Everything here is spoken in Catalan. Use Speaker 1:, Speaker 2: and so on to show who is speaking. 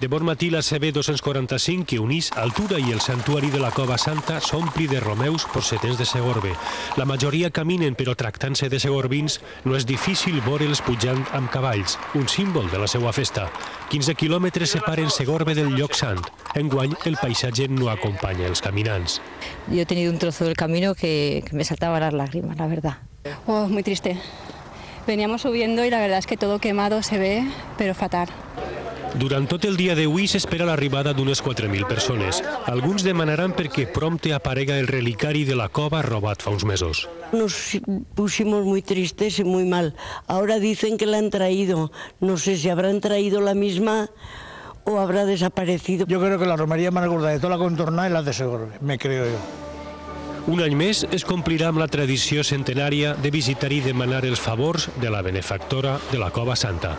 Speaker 1: De bon matí la CB 245 que unís Altura i el santuari de la Cova Santa s'ompli de romeus procedents de Segorbe. La majoria caminen, però tractant-se de segorbins no és difícil veure'ls pujant amb cavalls, un símbol de la seva festa. 15 quilòmetres separen Segorbe del lloc sant. Enguany el paisatge no acompanya els caminants.
Speaker 2: Yo he tenido un trozo del camino que, que me saltaban las lágrimas, la verdad.
Speaker 3: Oh, muy triste. Veníamos subiendo y la verdad es que todo quemado se ve, pero fatal.
Speaker 1: Durant tot el dia d'avui s'espera l'arribada d'unes 4.000 persones. Alguns demanaran perquè prompte aparega el relicari de la cova robat fa uns mesos.
Speaker 4: Nos pusimos muy tristes y muy mal. Ahora dicen que la han traído. No sé si habrán traído la misma o habrá desaparecido.
Speaker 5: Yo creo que la romería más gorda de toda la contornada es la de Segorbe, me creo yo.
Speaker 1: Un any més es complirà amb la tradició centenària de visitar i demanar els favors de la benefactora de la Cova Santa.